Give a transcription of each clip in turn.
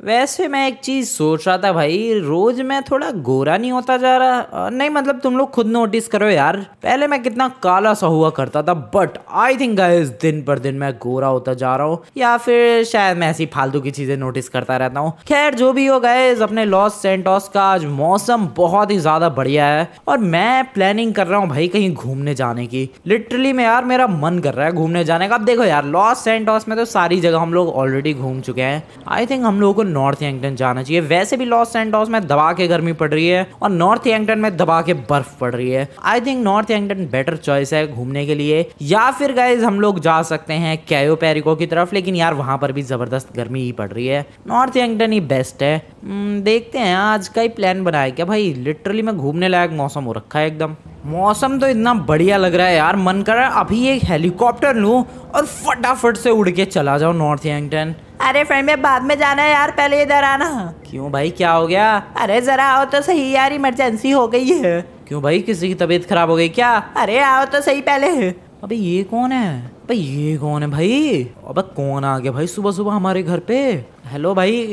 वैसे मैं एक चीज़ सोच रहा था भाई, रोज मैं थोड़ा गोरा नहीं होता जा रहा। नहीं मतलब तुम लोग खुद नोटिस करो यार। पहले मैं कितना काला सा हुआ करता था बट आई थिंक गाइस दिन पर दिन मैं गोरा होता जा रहा हूँ। या फिर शायद मैं ऐसी फालतू की चीज़ें नोटिस करता रहता हूँ। खैर, जो भी हो गाइस अपने लॉस सेंटोस का आज मौसम बहुत ही ज़्यादा बढ़िया है। और मैं प्लानिंग कर रहा हूँ भाई कहीं घूमने जाने की। लिटरली में यार, मेरा मन कर रहा है घूमने जाने का। अब देखो यार लॉस सेंटोस में तो सारी जगह हम लोग ऑलरेडी घूम चुके हैं। आई थिंक हम लोगों को नॉर्थ यंगटन जाना चाहिए। वैसे भी लॉस सेंटोस में दबा के गर्मी पड़ रही है और नॉर्थ यंगटन में दबा के बर्फ़ पड़ रही है। I think north Yankton better choice है घूमने के लिए। या फिर गाइज़ हम लोग जा सकते हैं कैयो पेरिको की तरफ़ लेकिन यार वहाँ पर भी ज़बरदस्त गर्मी ही पड़ रही है। नॉर्थ यंगटन ही बेस्ट है। हम्म, देखते हैं आज का ही प्लान बनाया क्या भाई। लिटरली में घूमने लायक मौसम हो रखा है एकदम। मौसम तो इतना बढ़िया लग रहा है यार। मन कर रहा है अभी एक हेलीकॉप्टर लूँ और फटाफट से उड़ के चला जाओ नॉर्थ यंगटन अरे फ्रेंड में बाद में जाना है यार पहले इधर आना। क्यों भाई क्या हो गया? अरे जरा आओ तो सही यार इमरजेंसी हो गई है। क्यों भाई किसी की तबीयत खराब हो गई क्या? अरे आओ तो सही पहले। अबे ये कौन है? अबे ये कौन है भाई? अबे कौन आ गया भाई सुबह सुबह हमारे घर पे? हेलो भाई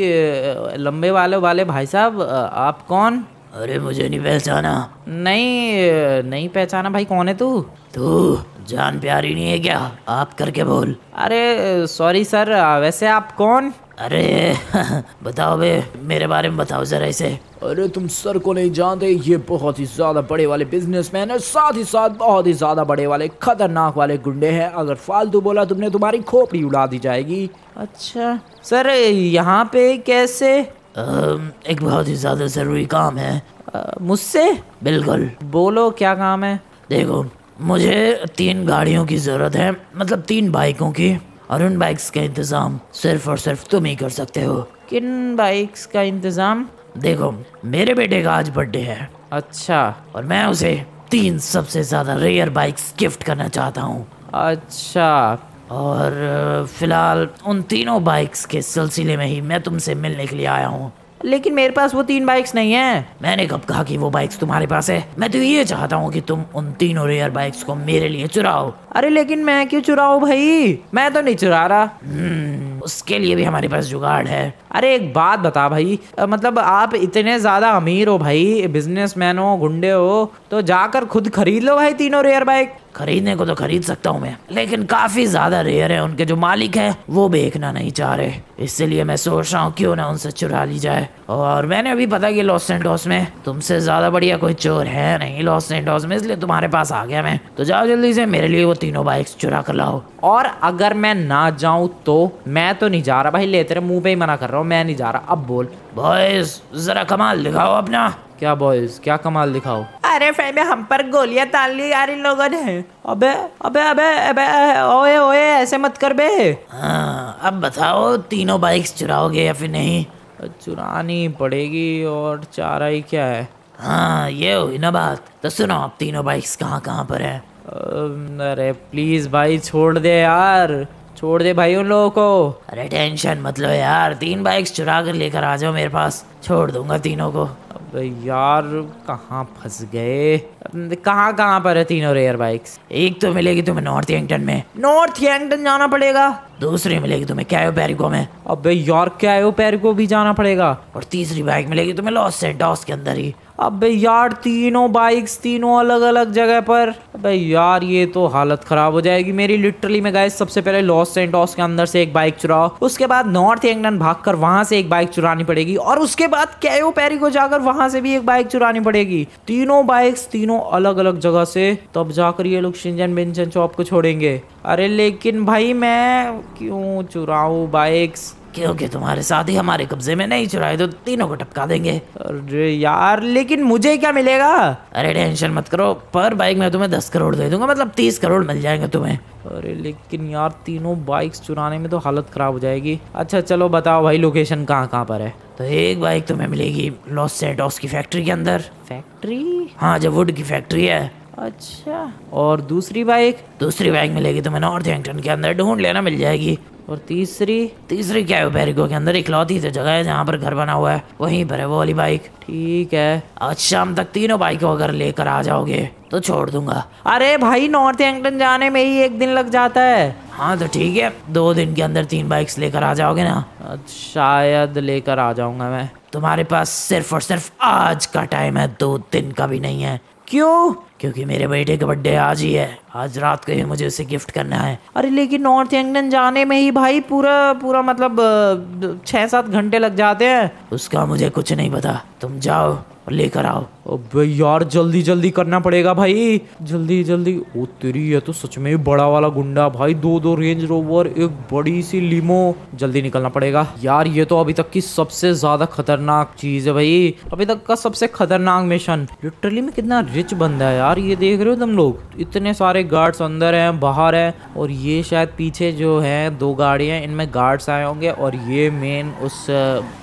लंबे वाले वाले भाई साहब आप कौन? अरे मुझे नहीं पहचाना। नहीं नहीं पहचाना भाई कौन है तू? तू जान प्यारी नहीं है क्या? आप करके बोल। अरे सॉरी सर वैसे आप कौन? अरे बताओ बे मेरे बारे में बताओ जरा इसे। अरे तुम सर को नहीं जानते ये बहुत ही ज़्यादा बड़े वाले बिजनेसमैन है साथ ही साथ बहुत ही ज़्यादा बड़े वाले खतरनाक वाले गुंडे हैं। अगर फालतू बोला तुमने तुम्हारी खोपड़ी उड़ा दी जाएगी। अच्छा सर यहाँ पे कैसे? एक बहुत ही ज़्यादा ज़रूरी काम है। मुझसे? बिल्कुल। बोलो क्या काम है? देखो मुझे तीन गाड़ियों की ज़रूरत है मतलब तीन बाइकों की और उन बाइक्स का इंतज़ाम सिर्फ़ और सिर्फ़ तुम ही कर सकते हो। किन बाइक्स का इंतज़ाम? देखो मेरे बेटे का आज बर्थडे है। अच्छा। और मैं उसे तीन सबसे ज़्यादा रेयर बाइक्स गिफ्ट करना चाहता हूँ। अच्छा। और फ़िलहाल उन तीनों बाइक्स के सिलसिले में ही मैं तुमसे मिलने के लिए आया हूँ। लेकिन मेरे पास वो तीन बाइक्स नहीं है। मैंने कब कहा कि वो बाइक्स तुम्हारे पास है? मैं तो ये चाहता हूँ कि तुम उन तीनों रेयर बाइक्स को मेरे लिए चुराओ। अरे लेकिन मैं क्यों चुराऊं भाई? मैं तो नहीं चुरा रहा। हम्म, उसके लिए भी हमारे पास जुगाड़ है। अरे एक बात बता भाई मतलब आप इतने ज़्यादा अमीर हो भाई बिजनेसमैन हो गुंडे हो तो जाकर खुद खरीद लो भाई तीनों रेयर बाइक। खरीदने को तो खरीद सकता हूँ मैं। लेकिन काफ़ी ज़्यादा रेयर है उनके जो मालिक है, वो बेचना नहीं चाह रहे। इसलिए मैं सोच रहा हूँ, क्यों ना उनसे चुरा ली जाए। और मैंने अभी पता कि लॉस सेंटोस में तुमसे ज़्यादा बढ़िया कोई चोर है नहीं लॉस सेंटोस में, इसलिए तुम्हारे पास आ गया मैं। तो जाओ जल्दी से मेरे लिए वो तीनों बाइक्स चुरा कर लाओ। और अगर मैं ना जाऊँ तो मैं तो नहीं जा रहा। भाई, ले तेरे मुँह पे ही मना कर रहा हूँ, मैं नहीं जा रहा। अब बोल। बॉयज़ जरा कमाल दिखाओ अपना। क्या बॉयज़ क्या कमाल दिखाओ। अरे फैमे हम पर गोलियाँ तान ली यार इन लोगों ने। अबे अबे अबे अबे ओए ओए ऐसे मत कर बे। हाँ अब बताओ तीनों बाइक्स चुराओगे या फिर नहीं? चुरानी पड़ेगी और चारा ही क्या है? हाँ ये हुई ना बात। तो सुनो आप तीनों बाइक्स कहाँ कहाँ पर है? अरे प्लीज़ भाई छोड़ दे यार। छोड़ दे भाई उन लोगों को। अरे टेंशन मत लो यार तीन बाइक्स चुरा कर लेकर आ जाओ मेरे पास। छोड़ दूँगा तीनों को। यार, कहाँ फंस गए? कहाँ कहाँ पर है तीनों रेयर बाइक्स एक तो मिलेगी तुम्हें नॉर्थ एंगटन में। नॉर्थ एंगटन जाना पड़ेगा। दूसरी मिलेगी तुम्हें क्या पेरिको में। अबे यार क्या पेरिको भी जाना पड़ेगा। और तीसरी बाइक मिलेगी तुम्हें लॉस सेंटॉस के अंदर ही। अबे यार, तीनों बाइक्स तीनों अलग अलग जगह पर। अबे यार, ये तो हालत खराब हो जाएगी मेरी लिटरली में गाइस सबसे पहले लॉस सेंटोस के अंदर से एक बाइक चुराओ। उसके बाद नॉर्थ यंगटन भागकर वहाँ से एक बाइक चुरानी पड़ेगी और उसके बाद कैयो पेरी को जाकर वहाँ से भी एक बाइक चुरानी पड़ेगी। तीनों बाइक्स तीनों अलग अलग जगह से। तब जाकर ये लोग शिंजन बिंजन चौप को छोड़ेंगे। अरे लेकिन भाई मैं क्यों चुराऊं बाइक्स क्योंकि तुम्हारे साथ ही हमारे कब्जे में नहीं चुराए तो तीनों को टपका देंगे। अरे यार लेकिन मुझे क्या मिलेगा? अरे टेंशन मत करो पर बाइक में तुम्हें दस करोड़ दे दूँगा मतलब तीस करोड़ मिल जाएँगे तुम्हें। अरे लेकिन यार तीनों बाइक्स चुराने में तो हालत खराब हो जाएगी। अच्छा चलो बताओ भाई लोकेशन कहाँ कहाँ पर है? तो एक बाइक तुम्हें मिलेगी लॉस सेंटोस की फैक्ट्री के अंदर। फैक्ट्री? हाँ जो वुड की फैक्ट्री है। अच्छा। और दूसरी बाइक दूसरी बाइक मिलेगी तुम्हें नॉर्थ हैंगटन के अंदर ढूंढ लेना मिल जाएगी। और तीसरी? तीसरी क्या है पेरिको के अंदर? इकलौती से जगह है जहाँ पर घर बना हुआ है। वहीं पर है वो वाली बाइक ठीक है। आज शाम तक तीनों बाइकों अगर लेकर आ जाओगे तो छोड़ दूँगा। अरे भाई नॉर्थ एंगटन जाने में ही एक दिन लग जाता है। हाँ तो ठीक है। दो दिन के अंदर तीन बाइक्स लेकर आ जाओगे ना। शायद लेकर आ जाऊँगा मैं। तुम्हारे पास सिर्फ़ और सिर्फ़ आज का टाइम है दो दिन का भी नहीं है। क्यों? क्योंकि मेरे बेटे का बर्थडे आज ही है। आज रात को ही मुझे उसे गिफ्ट करना है। अरे, लेकिन नॉर्थ इंग्लैंड जाने में ही भाई पूरा पूरा मतलब छः सात घंटे लग जाते हैं। उसका मुझे कुछ नहीं पता। तुम जाओ और लेकर आओ। अबे यार, जल्दी जल्दी करना पड़ेगा भाई। जल्दी जल्दी। ओ, तेरी ये तो सच में बड़ा वाला गुंडा भाई। दो दो रेंज रोवर एक बड़ी सी लिमो जल्दी निकलना पड़ेगा। यार, ये तो अभी तक की सबसे ज़्यादा खतरनाक चीज़ है भाई। अभी तक का सबसे खतरनाक मिशन लिटरली में कितना रिच बंदा है यार, ये देख रहे हो तुम लोग? इतने सारे गार्ड्स अंदर हैं, बाहर है, और ये शायद पीछे जो है, दो गाड़ियाँ इनमें गार्ड्स आए होंगे, और ये मेन उस,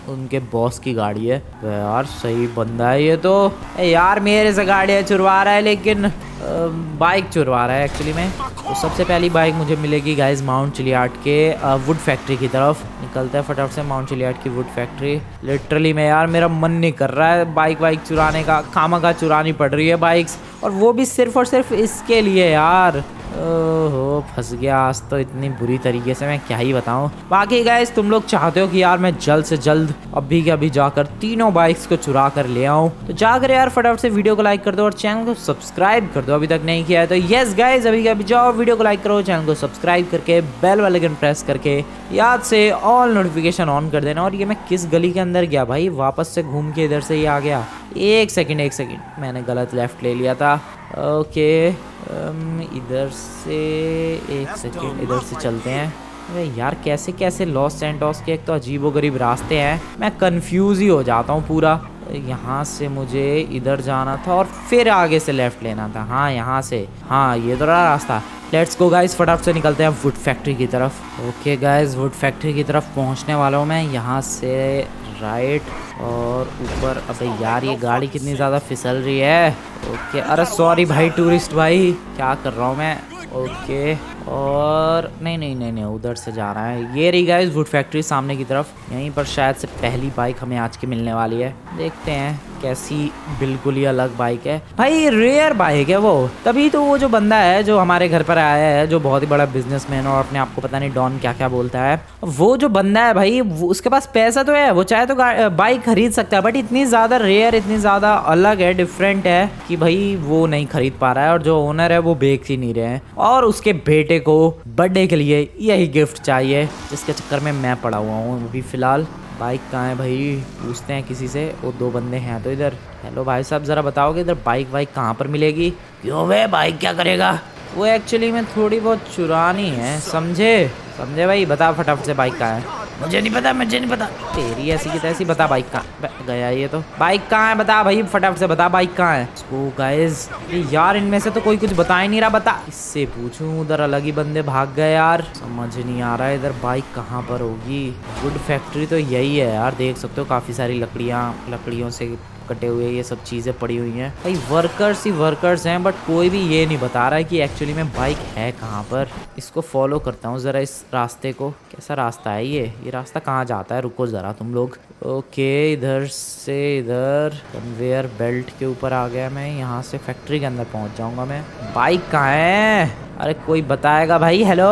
उनके बॉस की गाड़ी है। तो यार, सही बंदा है ये तो। यार, मेरे से गाड़ियाँ चुरवा रहा है, लेकिन बाइक चुरवा रहा है एक्चुअली में। तो सबसे पहली बाइक मुझे मिलेगी गाइस माउंट चिलियाट के वुड फैक्ट्री की तरफ़। निकलता है फटाफट से माउंट चिलियाट की वुड फैक्ट्री लिटरली मैं यार, मेरा मन नहीं कर रहा है बाइक वाइक चुराने का, खामा का चुरानी पड़ रही है बाइक्स और वो भी सिर्फ़ और सिर्फ़ इसके लिए यार। ओहो, फंस गया आज तो इतनी बुरी तरीके से, मैं क्या ही बताऊँ। बाकी गाइस तुम लोग चाहते हो कि यार मैं जल्द से जल्द, अभी के अभी जाकर तीनों बाइक्स को चुरा कर ले आऊँ। तो जाकर यार फटाफट से वीडियो को लाइक कर दो और चैनल को सब्सक्राइब कर दो। अभी तक नहीं किया है तो यस गाइज़ अभी के अभी जाओ वीडियो को लाइक करो चैनल को सब्सक्राइब करके बेल वाले प्रेस करके, याद से ऑल नोटिफिकेशन ऑन कर देना। और ये मैं किस गली के अंदर गया भाई? वापस से घूम के इधर से ही आ गया। एक सेकेंड एक सेकेंड मैंने गलत लेफ़्ट ले लिया था। ओके इधर से एक सेकेंड इधर से चलते हैं। अरे यार कैसे कैसे लॉस सेंटोस के एक तो अजीबो गरीब रास्ते हैं। मैं कंफ्यूज ही हो जाता हूँ पूरा। यहाँ से मुझे इधर जाना था और फिर आगे से लेफ़्ट लेना था। हाँ यहाँ से। हाँ ये तो रहा रास्ता। लेट्स गो गाइस फटाफट से निकलते हैं वुड फैक्ट्री की तरफ़। ओके गाइस वुड फैक्ट्री की तरफ़ पहुँचने वाला हूँ मैं। यहाँ से राइट और ऊपर। अबे यार, ये गाड़ी कितनी ज़्यादा फिसल रही है। ओके अरे सॉरी भाई टूरिस्ट भाई। क्या कर रहा हूँ मैं? ओके और नहीं नहीं नहीं नहीं, उधर से जा रहा है। ये रही गाइस वुड फैक्ट्री सामने की तरफ़। यहीं पर शायद से पहली बाइक हमें आज की मिलने वाली है। देखते हैं कैसी बिल्कुल ही अलग बाइक है। भाई रेयर बाइक है वो। तभी तो वो जो बंदा है, जो हमारे घर पर आया है, जो बहुत ही बड़ा बिजनेसमैन और अपने आप को पता नहीं डॉन क्या क्या बोलता है। वो जो बंदा है भाई उसके पास पैसा तो है। वो चाहे तो बाइक खरीद सकता है बट इतनी ज़्यादा रेयर इतनी ज़्यादा अलग है डिफरेंट है, कि भाई वो नहीं खरीद पा रहा है और जो ओनर है वो बेच ही नहीं रहे हैं। और उसके बेटे को बर्थडे के लिए यही गिफ्ट चाहिए। जिसके चक्कर में मैं पड़ा हुआ हूँ अभी फ़िलहाल। बाइक कहाँ है भाई? पूछते हैं किसी से। वो दो बंदे हैं तो इधर। हेलो भाई साहब, ज़रा बताओगे इधर बाइक वाइक कहाँ पर मिलेगी? क्यों वे बाइक क्या करेगा? वो एक्चुअली में थोड़ी बहुत चुरानी है, समझे? समझे भाई? बता फटाफट से बाइक कहाँ है। मुझे नहीं पता, मुझे नहीं पता। तेरी ऐसी की तैसी, बता बाइक कहाँ गया ये तो। बाइक कहाँ है? बता भाई, फटाफट से बता बाइक कहाँ है। ओ गाइस यार, इनमें से तो कोई कुछ बता ही नहीं रहा, बता। इससे पूछूँ, उधर अलग ही बंदे भाग गए यार। समझ नहीं आ रहा है इधर बाइक कहाँ पर होगी। वुड फैक्ट्री तो यही है यार, देख सकते हो काफ़ी सारी लकड़ियाँ लकड़ियों से कटे हुए, ये सब चीज़ें पड़ी हुई हैं। भाई वर्कर्स ही वर्कर्स हैं बट कोई भी ये नहीं बता रहा है कि एक्चुअली में बाइक है कहाँ पर। इसको फॉलो करता हूँ ज़रा इस रास्ते को। कैसा रास्ता है ये? ये रास्ता कहाँ जाता है? रुको ज़रा, तुम लोग। ओके इधर से इधर। कन्वेयर बेल्ट के ऊपर आ गया मैं यहाँ से फैक्ट्री के अंदर पहुँच जाऊँगा मैं। बाइक कहाँ है? अरे कोई बताएगा भाई हेलो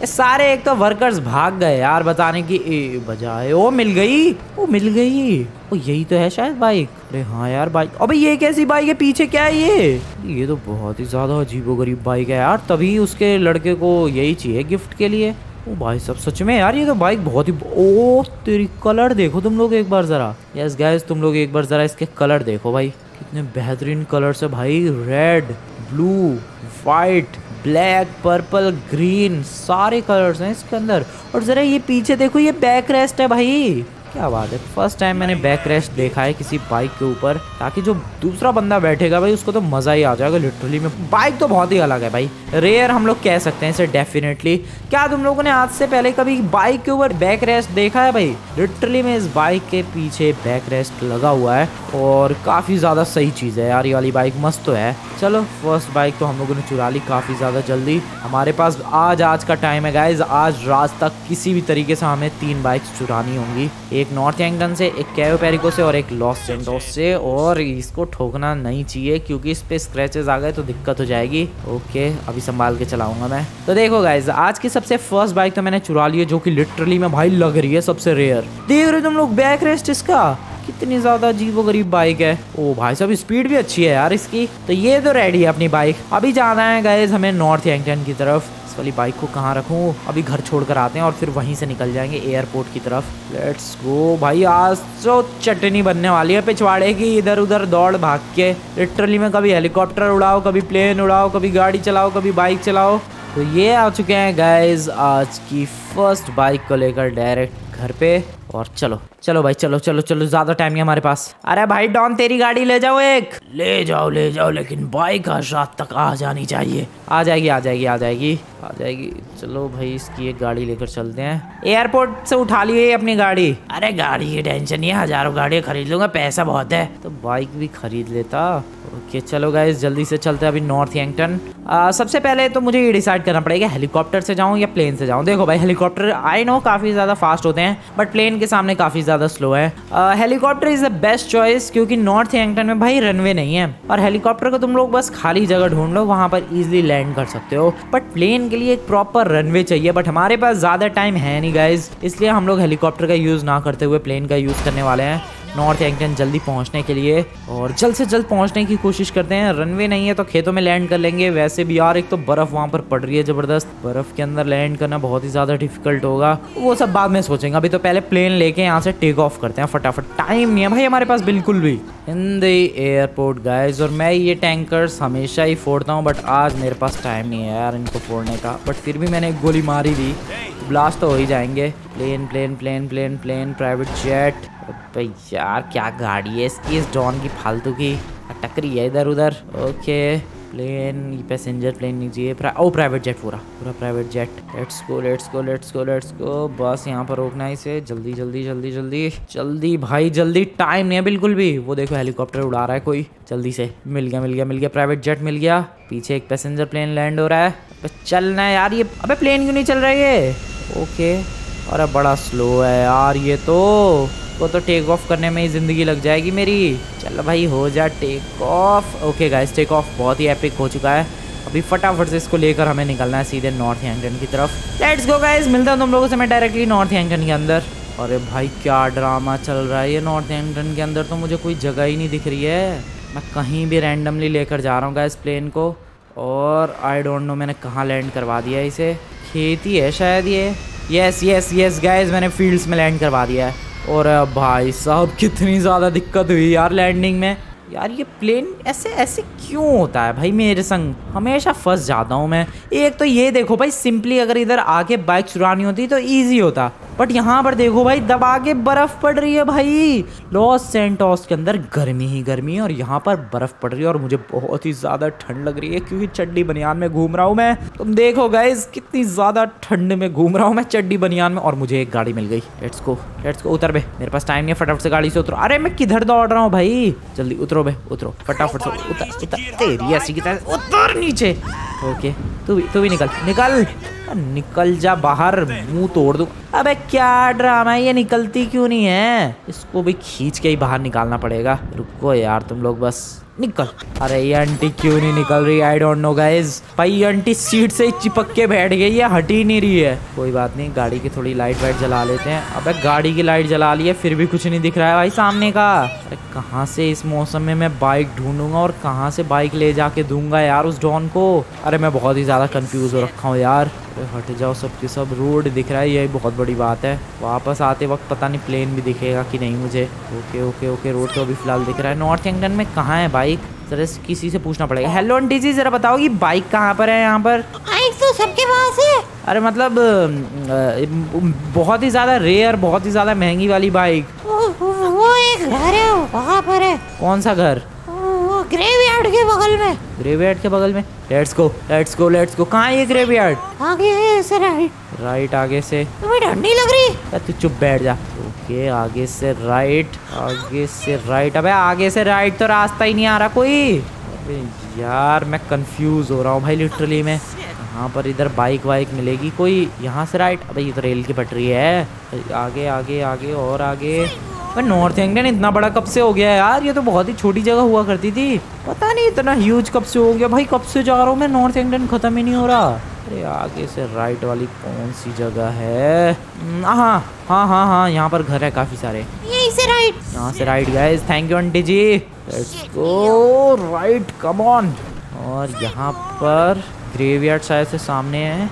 ये सारे एक तो वर्कर्स भाग गए यार बताने की। ए, बजाय ओ मिल गई? ओ मिल गई। ओ यही तो है शायद बाइक अरे हाँ यार बाइक अबे ये कैसी बाइक है? पीछे क्या है ये? ये तो बहुत ही ज़्यादा अजीबोगरीब बाइक है यार। तभी उसके लड़के को यही चाहिए गिफ्ट के लिए। ओ भाई सब सच में यार, ये तो बाइक बहुत ही ओ, तेरी कलर देखो तुम लोग एक बार जरा। यस गैस तुम लोग एक बार जरा इसके कलर देखो भाई। कितने बेहतरीन कलर है भाई। Red blue white black purple green सारे कलर्स हैं इसके अंदर। और जरा ये पीछे देखो, ये बैक रेस्ट है भाई। क्या बात है? फ़र्स्ट टाइम मैंने बैक रेस्ट देखा है किसी बाइक के ऊपर, ताकि जो दूसरा बंदा बैठेगा भाई, उसको तो मज़ा ही आ जाएगा लिटरली में। बाइक तो बहुत ही अलग है भाई। रेयर हम लोग कह सकते हैं इसे डेफिनेटली क्या तुम लोगों ने आज से पहले कभी बाइक के ऊपर बैक रेस्ट देखा है भाई? लिटरली में इस बाइक के पीछे बैक रेस्ट लगा हुआ है, और काफ़ी ज़्यादा सही चीज़ है यार, ये वाली बाइक मस्त तो है। चलो फ़र्स्ट बाइक तो हम लोगों ने चुरा ली काफ़ी ज़्यादा जल्दी। हमारे पास आज आज का टाइम है गाइज़ आज रात तक किसी भी तरीके से हमें तीन बाइक्स चुरानी होंगी। एक एक नॉर्थ एंगटन से, एक कैयो पेरिको से और एक लॉस सेंटोस से और इसको ठोकना नहीं चाहिए क्योंकि इस पे स्क्रैचेस आ गए तो दिक्कत हो जाएगी। ओके अभी संभाल के चलाऊँगा मैं। तो देखो गाइज़ आज की सबसे फ़र्स्ट बाइक तो मैंने चुरा ली है जो कि लिटरली में भाई लग रही है सबसे रेयर देख रहे तुम लोग बैक रेस्ट इसका? कितनी ज़्यादा अजीब गरीब बाइक है। ओ भाई साहब स्पीड भी अच्छी है यार इसकी। तो ये तो रेडी है अपनी बाइक अभी जाना है गाइज़ हमें नॉर्थ एंगटन की तरफ़। वाली बाइक को कहाँ रखूँ? अभी घर छोड़ कर आते हैं और फिर वहीं से निकल जाएँगे एयरपोर्ट की तरफ़। लेट्स गो भाई, आज तो चटनी बनने वाली है पिछवाड़े की। इधर उधर दौड़ भाग के। लिटरली में कभी हेलीकॉप्टर उड़ाओ, कभी प्लेन उड़ाओ, कभी गाड़ी चलाओ, कभी बाइक चलाओ। तो ये आ चुके हैं गाइज़ आज की फ़र्स्ट बाइक को लेकर डायरेक्ट घर पे। और चलो चलो भाई चलो चलो चलो ज़्यादा टाइम नहीं हमारे पास। अरे भाई डॉन तेरी गाड़ी ले जाओ एक। ले जाओ ले जाओ लेकिन बाइक आज रात तक आ जानी चाहिए। आ जाएगी आ जाएगी आ जाएगी आ जाएगी। चलो भाई इसकी एक गाड़ी लेकर चलते हैं। एयरपोर्ट से उठा लिए अपनी गाड़ी। अरे गाड़ी की टेंशन नहीं है हज़ारों गाड़ियाँ खरीद लूँगा पैसा बहुत है। तो बाइक भी खरीद लेता। ओके चलो गाइज़ जल्दी से चलते हैं अभी नॉर्थ यंगटन सबसे पहले तो मुझे ये डिसाइड करना पड़ेगा हेलीकॉप्टर से जाऊँ या प्लेन से जाऊँ? देखो भाई हेलीकॉप्टर आई नो काफ़ी ज़्यादा फास्ट होते हैं बट प्लेन के सामने काफ़ी ज़्यादा स्लो है। Helicopter is the best choice क्योंकि नॉर्थ एंगटन में भाई रनवे नहीं है। और हेलीकॉप्टर को तुम लोग बस खाली जगह ढूंढ लो, वहाँ पर इजिली लैंड कर सकते हो। बट प्लेन के लिए एक प्रॉपर रनवे चाहिए। बट हमारे पास ज़्यादा टाइम है नहीं गाइज़ इसलिए हम लोग हेलीकॉप्टर का यूज़ ना करते हुए प्लेन का यूज़ करने वाले हैं। नॉर्थ एंगटन जल्दी पहुँचने के लिए और जल्द से जल्द पहुँचने की कोशिश करते हैं। रनवे नहीं है तो खेतों में लैंड कर लेंगे। वैसे भी यार, एक तो बर्फ़ वहाँ पर पड़ रही है ज़बरदस्त। बर्फ़ के अंदर लैंड करना बहुत ही ज़्यादा डिफ़िकल्ट होगा। वो सब बाद में सोचेंगे। अभी तो पहले प्लेन लेके यहाँ से टेक ऑफ़ करते हैं। फटाफट। टाइम नहीं है भाई हमारे पास बिल्कुल भी। इन द एयरपोर्ट गाइज़ और मैं ये टैंकर्स हमेशा ही फोड़ता हूँ बट आज मेरे पास टाइम नहीं है यार इनको फोड़ने का। बट फिर भी मैंने एक गोली मारी दी ब्लास्ट तो हो ही जाएँगे। Plane plane plane plane plane private jet भाई यार क्या गाड़ी है इसकी इस डॉन की फालतू की? टकरी है इधर उधर? ओके प्लेन पैसेंजर प्लेन नहीं चाहिए प्रा, ओ प्राइवेट जेट पूरा पूरा private jet let's go let's go let's go let's go बस यहाँ पर रोकना है इसे। जल्दी जल्दी जल्दी जल्दी जल्दी भाई जल्दी टाइम नहीं है बिल्कुल भी। वो देखो हेलीकॉप्टर उड़ा रहा है कोई। जल्दी से मिल गया मिल गया मिल गया प्राइवेट जेट मिल गया। पीछे एक पैसेंजर प्लेन लैंड हो रहा है। चलना है यार ये अबे प्लेन क्यों नहीं चल रहा है ये? ओके अरे बड़ा स्लो है यार ये तो। को तो टेक ऑफ़ करने में ही ज़िंदगी लग जाएगी मेरी। चल भाई, हो जा take off okay guys take off बहुत ही एपिक हो चुका है। अभी फटाफट से इसको लेकर हमें निकलना है सीधे नॉर्थ एंगन की तरफ़। लेट्स गो गाइस मिलता हूँ तुम लोगों से मैं डायरेक्टली नॉर्थ एंगन के अंदर। अरे भाई, क्या ड्रामा चल रहा है ये नॉर्थ एंगन के अंदर? तो मुझे कोई जगह ही नहीं दिख रही है। मैं कहीं भी रैंडमली लेकर जा रहा हूँ गाइस प्लेन को। और आई डोंट नो मैंने कहाँ लैंड करवा दिया इसे। खेती है शायद ये। यस यस यस गाइस मैंने फील्ड्स में लैंड करवा दिया है। और भाई साहब, कितनी ज़्यादा दिक्कत हुई यार लैंडिंग में। यार, ये प्लेन ऐसे ऐसे क्यों होता है भाई मेरे संग? हमेशा फंस जाता हूँ मैं। एक तो ये देखो भाई सिंपली अगर इधर आके बाइक चुरानी होती तो ईजी होता। बट यहाँ पर देखो भाई, दबा के बर्फ़ पड़ रही है भाई। लॉस सेंटोस के अंदर गर्मी ही गर्मी है और यहाँ पर बर्फ़ पड़ रही है और मुझे बहुत ही ज़्यादा ठंड लग रही है क्योंकि चड्डी बनियान में घूम रहा हूँ मैं। तुम देखो गाइज़ कितनी ज़्यादा ठंड में घूम रहा हूँ मैं चड्डी बनियान में और मुझे एक गाड़ी मिल गई। लेट्स को लेट्स को उतर बे। मेरे पास टाइम नहीं है, फटाफट से गाड़ी से उतरो। अरे मैं किधर दौड़ रहा हूँ भाई? जल्दी उतरो बे, उतरो। फटाफट से उतर उतर। तेरी ऐसी उतर नीचे। ओके तू भी तू भी निकल निकल। निकल जा बाहर, मुँह तोड़ दू। अबे क्या ड्रामा है? ये निकलती क्यों नहीं है? इसको भी खींच के ही बाहर निकालना पड़ेगा। रुको यार तुम लोग बस। निकल। अरे ये आंटी क्यों नहीं निकल रही? आई डोंट नो गाइज़ भाई आंटी सीट से ही चिपक के बैठ गई है, हट ही नहीं रही है। कोई बात नहीं, गाड़ी की थोड़ी लाइट वाइट जला लेते हैं। अबे गाड़ी की लाइट जला ली है, फिर भी कुछ नहीं दिख रहा है भाई सामने का। अरे कहाँ से इस मौसम में मैं बाइक ढूंढूँगा और कहाँ से बाइक ले जाके दूँगा यार उस डॉन को? अरे मैं बहुत ही ज़्यादा कंफ्यूज हो रखा हूँ यार। हट जाओ सबके सब रोड दिख रहा है यही बहुत बड़ी बात है। वापस आते वक्त पता नहीं प्लेन भी दिखेगा कि नहीं मुझे। ओके ओके ओके रोड तो अभी फ़िलहाल दिख रहा है। नॉर्थ इंग्लैंड में कहाँ है बाइक जरा किसी से पूछना पड़ेगा। हेलो आंटी जी जरा बताओ कि बाइक कहाँ पर है यहाँ पर? बाइक तो सबके पास है। अरे मतलब बहुत ही ज़्यादा रेयर बहुत ही ज़्यादा महँगी वाली बाइक वो, वो एक घर है वहाँ पर है? कौन सा घर? ग्रेवयार्ड के बगल में। ग्रेवयार्ड के बगल में? Let's go let's go let's go कहाँ ये ग्रेवयार्ड आगे है से राइट राइट आगे से। तुम्हें ठंड नहीं लग रही? तू चुप बैठ जा। ओके आगे से राइट आगे से राइट अबे आगे से राइट तो रास्ता ही नहीं आ रहा कोई। अबे यार मैं कंफ्यूज हो रहा हूँ भाई लिटरली में। यहाँ पर इधर बाइक वाइक मिलेगी कोई? यहाँ से राइट अबे ये तो रेल की पटरी है। आगे आगे आगे और आगे। पर नॉर्थ इंडियन इतना बड़ा कब से हो गया है यार। ये तो बहुत ही छोटी जगह हुआ करती थी। पता नहीं इतना ह्यूज कब से हो गया। भाई कब से जा रहा हूँ मैं। नॉर्थ इंडियन खत्म ही नहीं हो रहा। अरे आगे से राइट वाली कौन सी जगह है? हम्म, हाँ हाँ हाँ हाँ यहाँ पर घर है काफ़ी सारे। यहीं से राइट यहाँ से right guys thank you aunty ji. Let's go right come on और यहाँ पर ग्रेवयार्ड शायद से सामने है।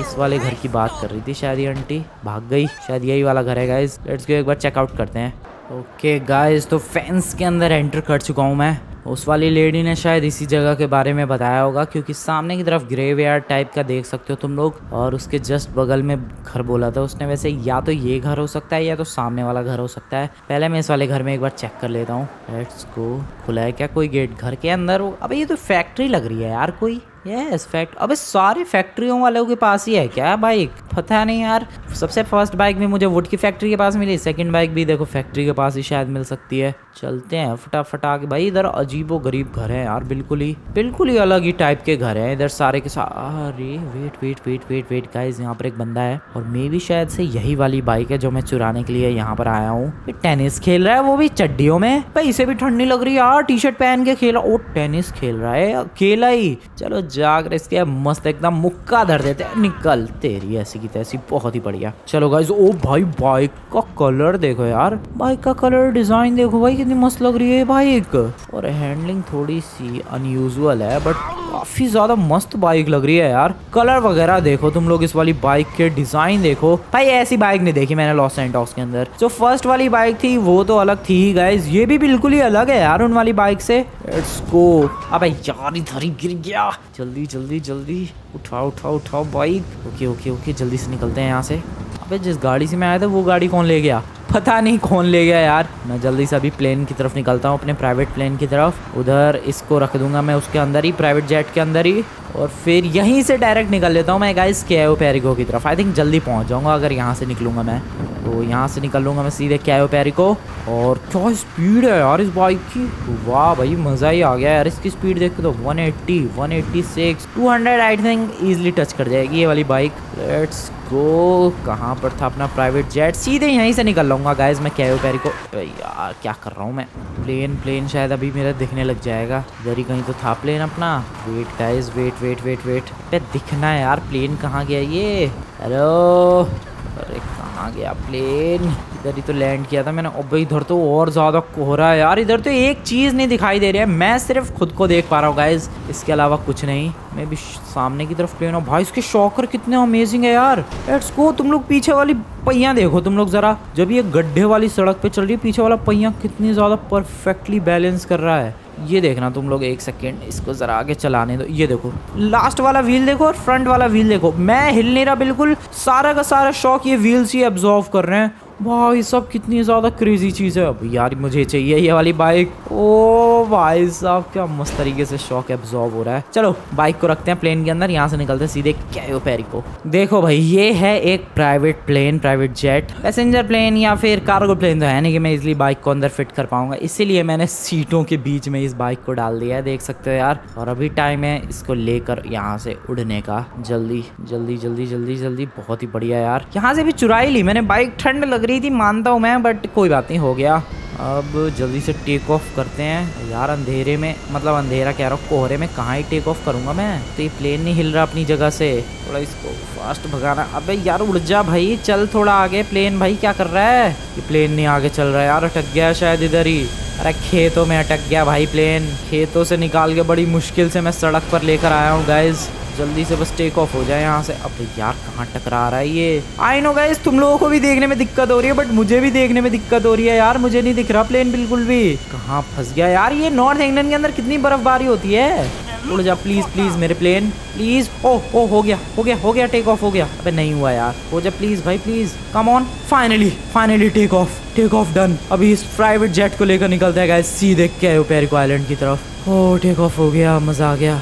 इस वाले घर की बात कर रही थी शायद ये आंटी। भाग गई। शायद यही वाला घर है गाइस लेट्स गो एक बार चेकआउट करते हैं। ओके गाइस तो फेंस के अंदर एंटर कर चुका हूँ मैं। उस वाली लेडी ने शायद इसी जगह के बारे में बताया होगा, क्योंकि सामने की तरफ़ ग्रेवयार्ड टाइप का देख सकते हो तुम लोग, और उसके जस्ट बगल में घर बोला था उसने। वैसे या तो ये घर हो सकता है, या तो सामने वाला घर हो सकता है। पहले मैं इस वाले घर में एक बार चेक कर लेता हूँ। लेट्स गो खुला है क्या कोई गेट घर के अंदर अबे ये तो फैक्ट्री लग रही है यार कोई। यस फैक्ट अबे सारे फैक्ट्रियों वालों के पास ही है क्या बाइक पता नहीं यार। सबसे फ़र्स्ट बाइक भी मुझे वुड की फैक्ट्री के पास मिली सेकंड बाइक भी देखो फैक्ट्री के पास ही शायद मिल सकती है। चलते हैं फटाफट आके भाई, इधर अजीबो गरीब घर है यार, बिल्कुल ही बिल्कुल ही अलग ही टाइप के घर है। इधर सारे के सारे अरे wait wait wait wait wait guys यहाँ पर एक बंदा है, और मे भी शायद से यही वाली बाइक है जो मैं चुराने के लिए यहाँ पर आया हूँ। टेनिस खेल रहा है वो भी चड्डियों में। भाई, इसे भी ठंडी लग रही है यार टी शर्ट पहन के खेला। ओ टेनिस खेल रहा है, अकेला ही। चलो जाकर इसके मस्त एकदम मुक्का धर देते हैं। निकल तेरी ऐसी की तैसी, बहुत ही बढ़िया। चलो गाइस ओ भाई, बाइक का कलर देखो यार। बाइक का कलर डिज़ाइन देखो भाई, कितनी मस्त लग रही है बाइक। और हैंडलिंग थोड़ी सी अनयूजुअल है बट काफ़ी ज़्यादा मस्त बाइक लग रही है यार। कलर वगैरह देखो तुम लोग, इस वाली बाइक के डिज़ाइन देखो। भाई, ऐसी बाइक नहीं देखी मैंने लॉस एंटॉस के अंदर। जो फ़र्स्ट वाली बाइक थी, वो तो अलग थी ही गाइस ये भी बिल्कुल ही अलग है यार उन वाली बाइक से। लेट्स गो अबे, यार, इधर ही गिर गया। जल्दी जल्दी जल्दी। उठाओ उठाओ उठाओ बाइक ओके ओके ओके, जल्दी से निकलते हैं यहाँ से। अबे, जिस गाड़ी से मैं आया था, वो गाड़ी कौन ले गया? पता नहीं कौन ले गया यार। मैं जल्दी से अभी प्लेन की तरफ़ निकलता हूँ, अपने प्राइवेट प्लेन की तरफ़। उधर इसको रख दूँगा मैं उसके अंदर ही प्राइवेट जेट के अंदर ही। और फिर यहीं से डायरेक्ट निकल लेता हूँ मैं गाइस कैयो पेरिको की तरफ़। आई थिंक जल्दी पहुँच जाऊँगा अगर यहाँ से निकलूँगा मैं। तो यहाँ से निकल लूँगा मैं सीधे कैयो पेरिको और क्या स्पीड है यार इस बाइक की? वाह भाई मज़ा ही आ गया यार। इसकी स्पीड देख के तो 180, 186, 200 आई थिंक इजीली टच कर जाएगी ये वाली बाइक लेट्स गो कहाँ पर था अपना प्राइवेट जेट सीधे यहीं से निकल लूँगा गाइज़ मैं कैयो पेरी को। यार क्या कर रहा हूँ मैं? प्लेन प्लेन शायद अभी मेरा दिखने लग जाएगा। इधर ही कहीं तो था प्लेन अपना। Wait guys wait wait wait wait पे दिखना है यार प्लेन कहाँ गया ये? हेलो अरे कहाँ गया? प्लेन इधर ही तो लैंड किया था मैंने। अब इधर तो और ज़्यादा कोहरा है यार। इधर तो एक चीज़ नहीं दिखाई दे रही है। मैं सिर्फ़ खुद को देख पा रहा हूँ गाइज़ इसके अलावा कुछ नहीं। मैं भी सामने की तरफ़ प्लेन हूँ। भाई, इसके शॉकर कितने अमेजिंग है यार। लेट्स गो तुम लोग पीछे वाली पहिया देखो तुम लोग जरा। जब ये गड्ढे वाली सड़क पे चल रही है, पीछे वाला पहिया कितनी ज़्यादा परफेक्टली बैलेंस कर रहा है। ये देखना तुम लोग एक सेकेंड, इसको जरा आगे चलाने दो। ये देखो लास्ट वाला व्हील देखो और फ्रंट वाला व्हील देखो। मैं हिल नहीं रहा बिल्कुल, सारा का सारा शौक ये व्हील्स ही एब्जॉर्व कर रहे हैं। भाई साहब कितनी ज़्यादा क्रेजी चीज़ है। यार, मुझे चाहिए ये वाली बाइक ओ भाई साहब, क्या मस्त तरीके से शॉक एब्जॉर्ब हो रहा है। चलो बाइक को रखते हैं प्लेन के अंदर, यहाँ से निकलते हैं सीधे कैयो पेरी को। देखो भाई, ये है एक private plane private jet passenger plane या फिर कार्गो प्लेन तो है नहीं कि मैं इजिली बाइक को अंदर फिट कर पाऊँगा। इसीलिए मैंने सीटों के बीच में इस बाइक को डाल दिया है, देख सकते हो यार। और अभी टाइम है इसको लेकर यहाँ से उड़ने का। जल्दी जल्दी जल्दी जल्दी जल्दी, बहुत ही बढ़िया यार। यहाँ से भी चुराई ली मैंने बाइक ठंड लग रही थी मानता हूँ मैं बट कोई बात नहीं, हो गया। अब जल्दी से टेक ऑफ़ करते हैं। यार, अंधेरे में मतलब अंधेरा कह रहा हूँ, कोहरे में कहाँ ही टेक ऑफ़ करूँगा मैं? तो ये प्लेन नहीं हिल रहा अपनी जगह से। थोड़ा इसको फास्ट भगाना। अबे यार, उड़ जा भाई, चल थोड़ा आगे। प्लेन भाई क्या कर रहा है? ये प्लेन नहीं आगे चल रहा है यार, अटक गया शायद इधर ही। अरे खेतों में अटक गया भाई प्लेन खेतों से निकाल के बड़ी मुश्किल से मैं सड़क पर लेकर आया हूँ गाइज़ जल्दी से बस टेक ऑफ़ हो जाए यहाँ से। अब यार कहाँ टकरा रहा है ये? आई नो गाइस तुम लोगों को भी देखने में दिक्कत हो रही है बट मुझे भी देखने में दिक्कत हो रही है यार, मुझे नहीं दिख रहा प्लेन बिल्कुल भी। कहाँ फंस गया यार ये? नॉर्थ इंग्लैंड के अंदर कितनी बर्फबारी होती है? उड़ जा प्लीज़ प्लीज़ मेरे प्लेन प्लीज़ ओ ओ हो गया हो गया हो गया टेक ऑफ़ हो गया। अबे नहीं हुआ यार, हो जा प्लीज़ भाई please come on finally finally take off take off done अभी इस प्राइवेट जेट को लेकर निकलते हैं सीधे कैयो पेरिको आइलैंड की तरफ़। ओ टेक ऑफ़ हो गया, मज़ा आ गया।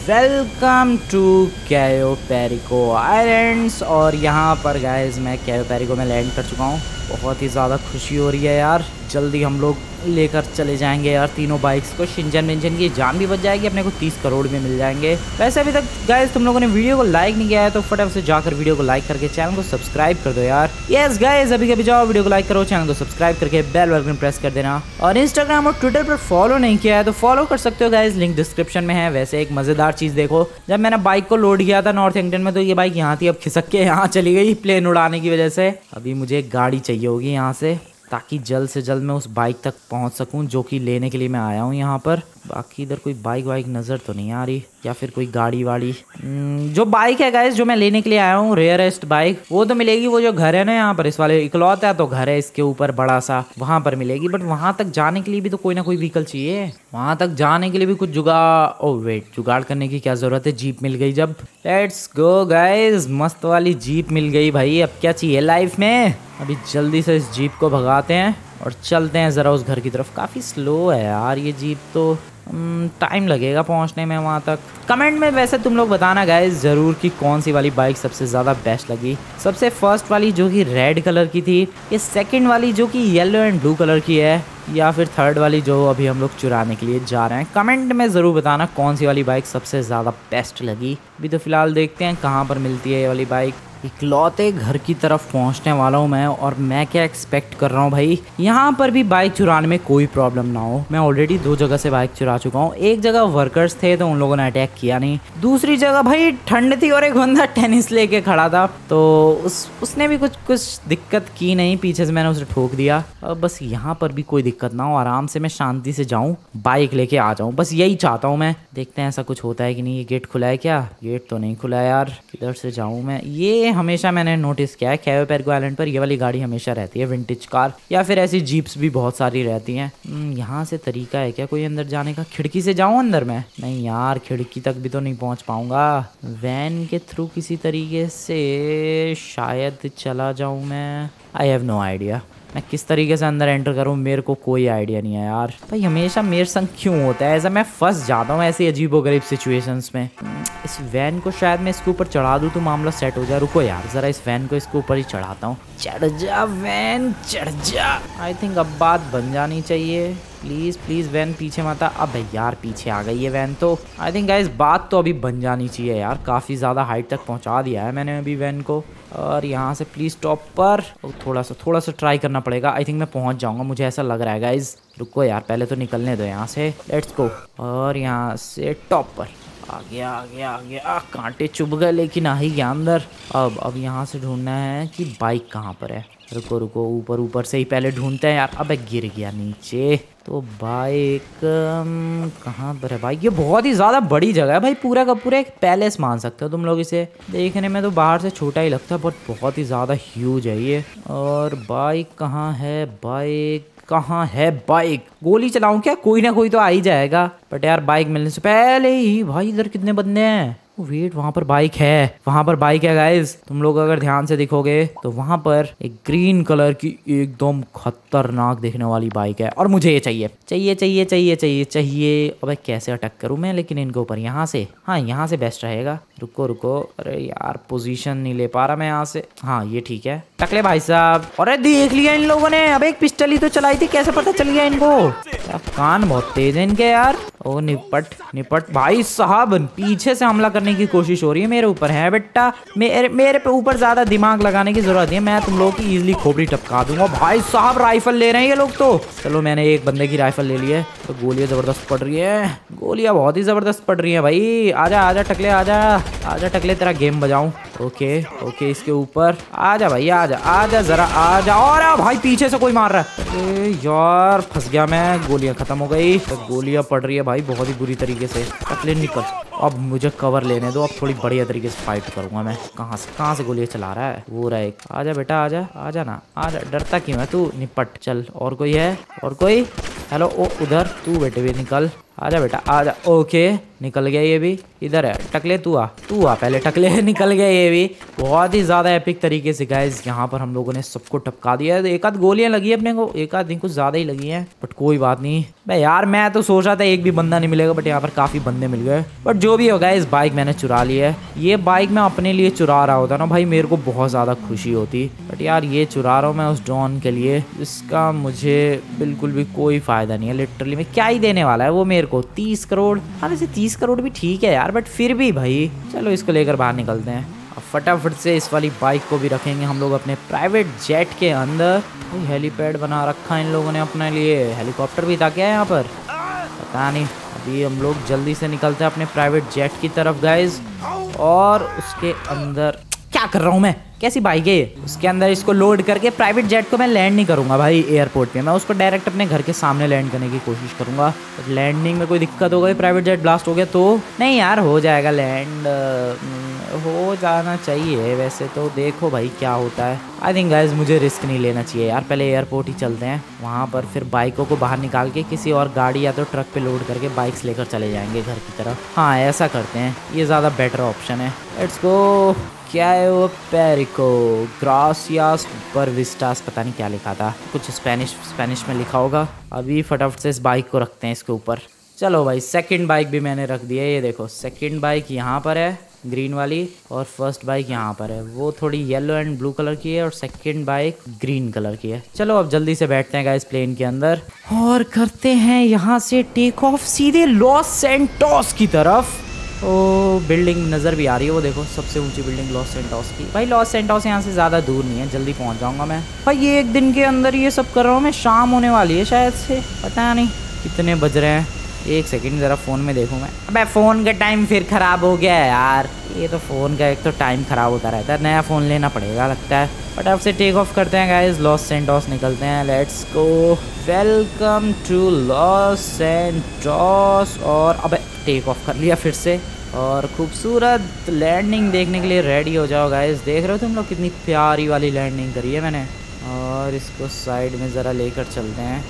Welcome to Cayo Perico islands और यहाँ पर गाइज़ मैं कैयो पेरिको में लैंड कर चुका हूँ। बहुत ही ज़्यादा खुशी हो रही है यार। जल्दी हम लोग लेकर चले जाएँगे यार तीनों बाइक्स को शिंजन विंजन की जान भी बच जाएगी, अपने को तीस करोड़ में मिल जाएँगे। वैसे अभी तक गाइस तुम लोगों ने वीडियो को लाइक नहीं किया है तो फटाफट से जाकर वीडियो को लाइक करके चैनल को सब्सक्राइब कर दो यार। यस गाइस अभी कभी जाओ वीडियो को लाइक करो चैनल को सब्सक्राइब करके बेल आइकन प्रेस कर देना। और इंस्टाग्राम और ट्विटर पर फॉलो नहीं किया है तो फॉलो कर सकते हो गाइस लिंक डिस्क्रिप्शन में है। वैसे एक मज़ेदार चीज़ देखो, जब मैंने बाइक को लोड किया था नॉर्थ इंडियन में तो ये बाइक यहाँ थी, अब खिसक के यहाँ चली गई प्लेन उड़ाने की वजह से। अभी मुझे गाड़ी चाहिए होगी यहाँ से। ताकि जल्द से जल्द मैं उस बाइक तक पहुँच सकूँ, जो कि लेने के लिए मैं आया हूँ यहाँ पर। बाकी इधर कोई बाइक वाइक नज़र तो नहीं आ रही या फिर कोई गाड़ी वाड़ी। हम्म, जो बाइक है गाइस जो मैं लेने के लिए आया हूँ रेयरेस्ट बाइक वो तो मिलेगी वो जो घर है ना यहाँ पर इस वाले इकलौत तो घर है इसके ऊपर बड़ा सा वहाँ पर मिलेगी बट वहाँ तक जाने के लिए भी तो कोई ना कोई व्हीकल चाहिए। वहाँ तक जाने के लिए भी कुछ जुगाड़ ओ वेट जुगाड़ करने की क्या ज़रूरत है? जीप मिल गई जब। लेट्स गो गाइस मस्त वाली जीप मिल गई भाई अब क्या चाहिए लाइफ में? अभी जल्दी से इस जीप को भगाते हैं। और चलते हैं ज़रा उस घर की तरफ़। काफ़ी स्लो है यार ये जीप तो। टाइम लगेगा पहुँचने में वहाँ तक। कमेंट में वैसे तुम लोग बताना गाइस ज़रूर कि कौन सी वाली बाइक सबसे ज़्यादा बेस्ट लगी। सबसे फ़र्स्ट वाली जो कि रेड कलर की थी, ये सेकंड वाली जो कि येलो एंड ब्लू कलर की है, या फिर थर्ड वाली जो अभी हम लोग चुराने के लिए जा रहे हैं। कमेंट में ज़रूर बताना कौन सी वाली बाइक सबसे ज़्यादा बेस्ट लगी। अभी तो फ़िलहाल देखते हैं कहाँ पर मिलती है ये वाली बाइक इकलौते घर की तरफ़ पहुँचने वाला हूँ मैं, और मैं क्या एक्सपेक्ट कर रहा हूँ भाई? यहाँ पर भी बाइक चुराने में कोई प्रॉब्लम ना हो। मैं ऑलरेडी दो जगह से बाइक चुरा चुका हूँ। एक जगह वर्कर्स थे तो उन लोगों ने अटैक किया नहीं। दूसरी जगह भाई, ठंड थी और एक बंदा टेनिस लेके खड़ा था। तो उस, उसने भी कुछ कुछ दिक्कत की नहीं। पीछे से मैंने उसे ठोक दिया। अब बस यहाँ पर भी कोई दिक्कत ना हो। आराम से मैं शांति से जाऊँ बाइक लेके आ जाऊँ। बस यही चाहता हूँ मैं। देखते हैं ऐसा कुछ होता है कि नहीं। ये गेट खुला है क्या? गेट तो नहीं खुला यार। किधर से जाऊँ मैं? ये हमेशा मैंने नोटिस किया है कैवे पेरगो आइलैंड पर ये वाली गाड़ी हमेशा रहती है विंटेज कार या फिर ऐसी जीप्स भी बहुत सारी रहती हैं। हम्म, यहाँ से तरीका है क्या कोई अंदर जाने का? खिड़की से जाऊँ अंदर मैं? नहीं यार खिड़की तक भी तो नहीं पहुँच पाऊँगा। वैन के थ्रू किसी तरीके से शायद चला जाऊँ मैं। आई हैव नो आइडिया मैं किस तरीके से अंदर एंटर करूँ? मेरे को कोई आइडिया नहीं है यार। भाई, हमेशा मेरे संग क्यों होता है? ऐसा मैं फंस जाता हूँ ऐसी अजीबो गरीब सिचुएशंस में। इस वैन को शायद मैं इसके ऊपर चढ़ा दूँ तो मामला सेट हो जाए रुको यार, ज़रा इस वैन को इसके ऊपर ही चढ़ाता हूँ। चढ़ जा वैन चढ़ जा। आई थिंक अब बात बन जानी चाहिए। प्लीज़ प्लीज़ वैन पीछे माता अब यार, पीछे आ गई है वैन तो। आई थिंक गाइस बात तो अभी बन जानी चाहिए यार। काफ़ी ज़्यादा हाइट तक पहुँचा दिया है मैंने अभी वैन को। और यहाँ से प्लीज़ टॉप पर। थोड़ा सा थोड़ा सा ट्राई करना पड़ेगा। आई थिंक मैं पहुँच जाऊँगा। मुझे ऐसा लग रहा है गाइज़ रुको यार, पहले तो निकलने दो यहाँ से। लेट्स गो और यहाँ से टॉप पर। आ गया आ गया आ गया कांटे चुभ गए, लेकिन आ ही गया अंदर। अब अब यहाँ से ढूंढना है कि बाइक कहाँ पर है। रुको रुको। ऊपर ऊपर से ही पहले ढूंढते हैं यार। अबे गिर गया नीचे। तो बाइक कहाँ पर है? बाइक ये बहुत ही ज़्यादा बड़ी जगह है भाई, पूरा का पूरा एक पैलेस मान सकते हो तुम लोग इसे। देखने में तो बाहर से छोटा ही लगता है बट बहुत ही ज़्यादा ह्यूज है ये। और बाइक कहाँ है? बाइक कहाँ है? बाइक। गोली चलाऊं क्या? कोई ना कोई तो आ ही जाएगा। बट यार बाइक मिलने से पहले ही, भाई इधर कितने बंदे हैं? वेट वहाँ पर बाइक है। वहाँ पर बाइक है गाइज़ तुम लोग अगर ध्यान से दिखोगे तो वहाँ पर एक ग्रीन कलर की एकदम खतरनाक देखने वाली बाइक है। और मुझे ये चाहिए। चाहिए चाहिए चाहिए चाहिए चाहिए। अब कैसे अटक करूँ मैं? लेकिन इनके ऊपर यहाँ से। हाँ यहाँ से बेस्ट रहेगा। रुको रुको। अरे यार पोजीशन नहीं ले पा रहा मैं यहाँ से। हाँ ये ठीक है। टकले भाई साहब। अरे देख लिया इन लोगों ने। अब एक पिस्टल ही तो चलाई थी। कैसे पता चल गया इनको? कान बहुत तेज है इनके यार। ओ, निपट निपट। भाई साहब, पीछे से हमला करने की कोशिश हो रही है मेरे ऊपर। है बेटा? मेरे मेरे पे ऊपर ज़्यादा दिमाग लगाने की ज़रूरत है। मैं तुम लोग की इजिली खोपड़ी टपका दूँगा। भाई साहब राइफल ले रहे हैं ये लोग तो। चलो, मैंने एक बंदे की राइफल ले ली है। तो गोलियाँ ज़बरदस्त पड़ रही है। गोलियाँ बहुत ही ज़बरदस्त पड़ रही है भाई। आजा आजा, टकले, आजा। आजा टकले, तेरा गेम बजाऊं। ओके ओके इसके ऊपर। आजा भाई, आजा आजा, जरा आजा। और आ भाई, पीछे से कोई मार रहा है। यार, फंस गया मैं। गोलियाँ खत्म हो गई। तो गोलियाँ पड़ रही है भाई, बहुत ही बुरी तरीके से। टकले निकल। अब मुझे कवर लेने दो। अब थोड़ी बढ़िया तरीके से फाइट करूँगा मैं। कहाँ से कहाँ से गोलियाँ चला रहा है? वो रहा एक। आजा बेटा, आजा आजा ना। आजा, डरता क्यों है तू? निपट, चल। और कोई है? और कोई? हेलो ओ, उधर। तू बेटे भी निकल। आजा बेटा, आजा। ओके, निकल गया ये भी। इधर है, टकले तू आ। तू आ पहले, टकले निकल गया ये भी। बहुत ही ज़्यादा एपिक तरीके से गाइज़ यहाँ पर हम लोगों ने सबको टपका दिया है। एक आध गोलियाँ लगी है अपने को, एक आध दिन कुछ ज़्यादा ही लगी हैं बट कोई बात नहीं। भाई यार, मैं तो सोच रहा था एक भी बंदा नहीं मिलेगा बट यहाँ पर काफ़ी बंदे मिल गए। बट जो भी होगा इस बाइक मैंने चुरा ली है। ये बाइक मैं अपने लिए चुरा रहा होता ना, भाई, मेरे को बहुत ज़्यादा खुशी होती। बट यार, ये चुरा रहा हूँ मैं उस डॉन के लिए। इसका मुझे बिल्कुल भी कोई फ़ायदा नहीं है लिटरली मैं क्या ही देने वाला है, वो मेरे को तीस करोड़। हाँ वैसे तीस करोड़ भी ठीक है यार बट फिर भी भाई, चलो इसको लेकर बाहर निकलते हैं। अब फटाफट से इस वाली बाइक को भी रखेंगे हम लोग अपने प्राइवेट जेट के अंदर। कोई हेलीपैड बना रखा है इन लोगों ने अपने लिए। हेलीकॉप्टर भी था क्या यहाँ पर? पता नहीं। अभी हम लोग जल्दी से निकलते हैं अपने प्राइवेट जेट की तरफ़ गाइज़ और उसके अंदर क्या कर रहा हूँ मैं? कैसी बाइक है उसके अंदर इसको लोड करके प्राइवेट जेट को मैं लैंड नहीं करूँगा भाई एयरपोर्ट पे। मैं उसको डायरेक्ट अपने घर के सामने लैंड करने की कोशिश करूँगा। बट लैंडिंग में कोई दिक्कत हो गई प्राइवेट जेट ब्लास्ट हो गया तो? नहीं यार, हो जाएगा लैंड हो जाना चाहिए। वैसे तो देखो भाई क्या होता है। आई थिंक गाइज़ मुझे रिस्क नहीं लेना चाहिए यार। पहले एयरपोर्ट ही चलते हैं। वहाँ पर फिर बाइकों को बाहर निकाल के किसी और गाड़ी या तो ट्रक पे लोड करके बाइक्स लेकर चले जाएँगे घर की तरफ़। हाँ ऐसा करते हैं। ये ज़्यादा बेटर ऑप्शन है। लेट्स गो क्या है वो? पेरिको ग्रासियास परविस्टास पता नहीं क्या लिखा था। कुछ स्पेनिश स्पेनिश में लिखा होगा। अभी फटाफट से इस बाइक को रखते हैं इसके ऊपर। चलो भाई सेकंड बाइक भी मैंने रख दी है। ये देखो सेकंड बाइक यहाँ पर है ग्रीन वाली, और फ़र्स्ट बाइक यहाँ पर है। वो थोड़ी येलो एंड ब्लू कलर की है, और सेकंड बाइक ग्रीन कलर की है। चलो अब जल्दी से बैठते हैं गाइस प्लेन के अंदर। और करते हैं यहाँ से टेक ऑफ़ सीधे लॉस सेंटोस की तरफ़। ओ बिल्डिंग नज़र भी आ रही है, वो देखो, सबसे ऊँची बिल्डिंग लॉस सेंटॉस की। भाई लॉस सेंटॉस यहाँ से ज़्यादा दूर नहीं है, जल्दी पहुँच जाऊँगा मैं। भाई, ये एक दिन के अंदर ये सब कर रहा हूँ मैं, शाम होने वाली है शायद से, पता नहीं कितने बज रहे हैं। एक सेकंड ज़रा फ़ोन में देखूँ मैं। अबे फ़ोन का टाइम फिर ख़राब हो गया है यार। ये तो फ़ोन का एक तो टाइम ख़राब होता रहता है। नया फ़ोन लेना पड़ेगा लगता है। बट अब से टेक ऑफ़ करते हैं गाइज़ लॉस सेंटोस निकलते हैं। Let's go welcome to Los Santos और अब टेक ऑफ़ कर लिया फिर से। और खूबसूरत लैंडिंग देखने के लिए रेडी हो जाओ गाइज़ देख रहे हो तुम लोग कितनी प्यारी वाली लैंडिंग करी है मैंने। और इसको साइड में ज़रा लेकर चलते हैं।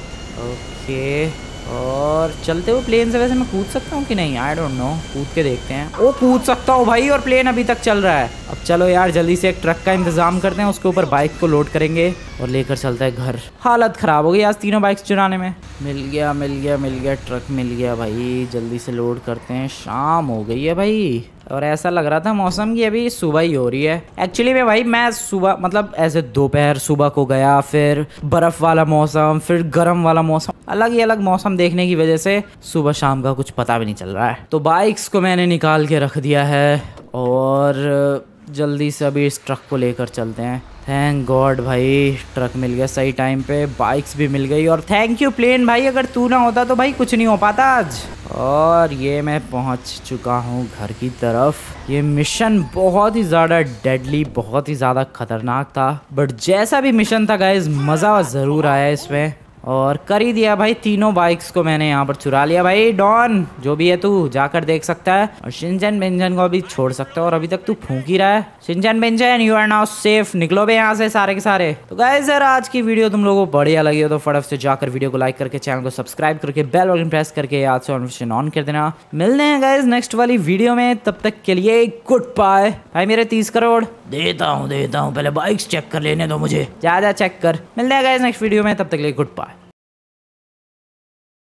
ओके और चलते हुए प्लेन से वैसे मैं कूद सकता हूँ कि नहीं? आई डोंट नो कूद के देखते हैं। ओ, कूद सकता हूँ भाई, और प्लेन अभी तक चल रहा है। अब चलो यार, जल्दी से एक ट्रक का इंतज़ाम करते हैं, उसके ऊपर बाइक को लोड करेंगे। और लेकर चलता है घर। हालत ख़राब हो गई आज तीनों बाइक्स चुराने में। मिल गया मिल गया मिल गया ट्रक मिल गया भाई। जल्दी से लोड करते हैं। शाम हो गई है भाई। और ऐसा लग रहा था मौसम की अभी सुबह ही हो रही है। एक्चुअली में भाई मैं सुबह मतलब ऐसे दोपहर सुबह को गया फिर बर्फ़ वाला मौसम फिर गर्म वाला मौसम अलग ही अलग मौसम देखने की वजह से सुबह शाम का कुछ पता भी नहीं चल रहा है। तो बाइक्स को मैंने निकाल के रख दिया है और जल्दी से अभी इस ट्रक को लेकर चलते हैं। थैंक गॉड भाई ट्रक मिल गया सही टाइम पे बाइक्स भी मिल गई और थैंक यू प्लेन भाई, अगर तू ना होता तो भाई कुछ नहीं हो पाता आज। और ये मैं पहुँच चुका हूँ घर की तरफ़। ये मिशन बहुत ही ज़्यादा डेडली बहुत ही ज़्यादा खतरनाक था। बट जैसा भी मिशन था गाइज़ मज़ा ज़रूर आया इसमें। और कर ही दिया भाई, तीनों बाइक्स को मैंने यहाँ पर चुरा लिया भाई। डॉन, जो भी है तू, जाकर देख सकता है। और शिंजन बेंजन को अभी छोड़ सकता है, और अभी तक तू फूक ही रहा है। शिंजन बेंजन यू आर नाउ सेफ़ निकलो भी यहाँ से सारे के सारे। तो गाइस यार, आज की वीडियो तुम लोगों को बढ़िया लगी हो तो फटाफट से जाकर वीडियो को लाइक करके चैनल को सब्सक्राइब करके बेल आइकन प्रेस करके याद से ऑन कर देना। मिलते हैं गाइज़ नेक्स्ट वाली वीडियो में, तब तक के लिए गुड बाय भाई, मेरे तीस करोड़। देता हूँ देता हूँ, पहले बाइक्स चेक कर लेने दो मुझे। जा जा चेक कर। मिलते हैं गाइज़ नेक्स्ट वीडियो में, तब तक के लिए गुड बाय